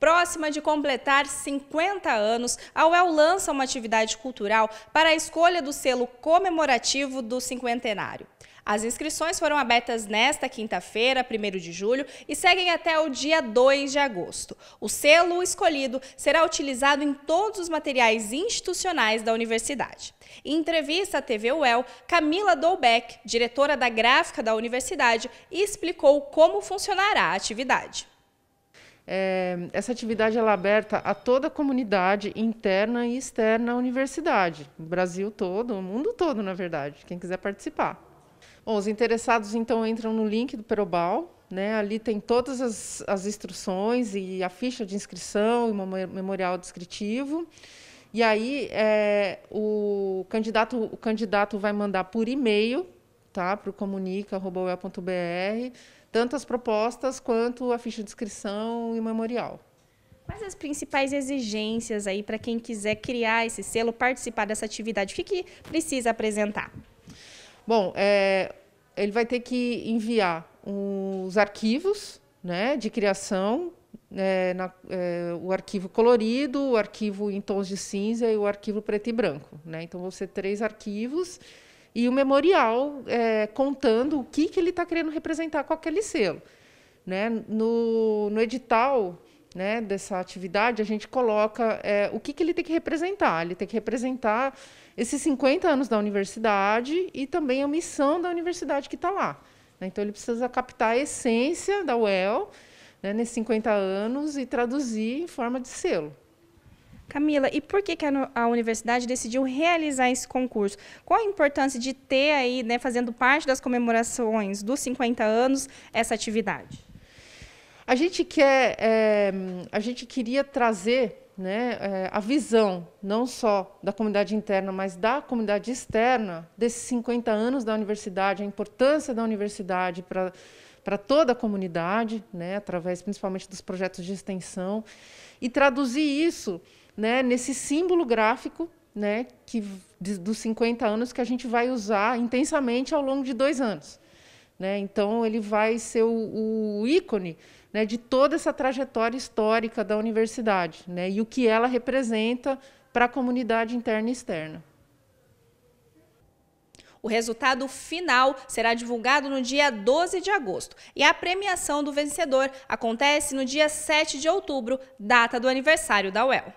Próxima de completar 50 anos, a UEL lança uma atividade cultural para a escolha do selo comemorativo do cinquentenário. As inscrições foram abertas nesta quinta-feira, 1 de julho, e seguem até o dia 2 de agosto. O selo escolhido será utilizado em todos os materiais institucionais da universidade. Em entrevista à TV UEL, Camila Dolbeck, diretora da gráfica da universidade, explicou como funcionará a atividade. É, essa atividade é aberta a toda a comunidade interna e externa à universidade, o Brasil todo, o mundo todo, na verdade, quem quiser participar. Bom, os interessados então entram no link do Perobal, né? Ali tem todas as, as instruções e a ficha de inscrição e o memorial descritivo. E aí é, o candidato o candidato vai mandar por e-mail, tá, para o comunica@uel.br, tanto as propostas quanto a ficha de inscrição e o memorial. Quais as principais exigências aí para quem quiser criar esse selo, participar dessa atividade? O que, que precisa apresentar? Bom, é, ele vai ter que enviar os arquivos né, de criação, é, na, é, o arquivo colorido, o arquivo em tons de cinza e o arquivo preto e branco. Né? Então, vão ser três arquivos e o memorial é, contando o que, que ele está querendo representar com aquele selo. Né? No, no edital né, dessa atividade, a gente coloca é, o que, que ele tem que representar. Ele tem que representar esses 50 anos da universidade e também a missão da universidade que está lá. Né? Então, ele precisa captar a essência da UEL né, nesses 50 anos e traduzir em forma de selo. Camila, e por que, que a, a, universidade decidiu realizar esse concurso? Qual a importância de ter aí, né, fazendo parte das comemorações dos 50 anos, essa atividade? A gente quer, é, a gente queria trazer né, é, a visão não só da comunidade interna, mas da comunidade externa desses 50 anos da universidade, a importância da universidade para toda a comunidade, né, através principalmente dos projetos de extensão, e traduzir isso né, nesse símbolo gráfico né, que, de, dos 50 anos que a gente vai usar intensamente ao longo de dois anos. Né? Então, ele vai ser o, o ícone né, de toda essa trajetória histórica da universidade né, e o que ela representa para a comunidade interna e externa. O resultado final será divulgado no dia 12 de agosto e a premiação do vencedor acontece no dia 7 de outubro, data do aniversário da UEL.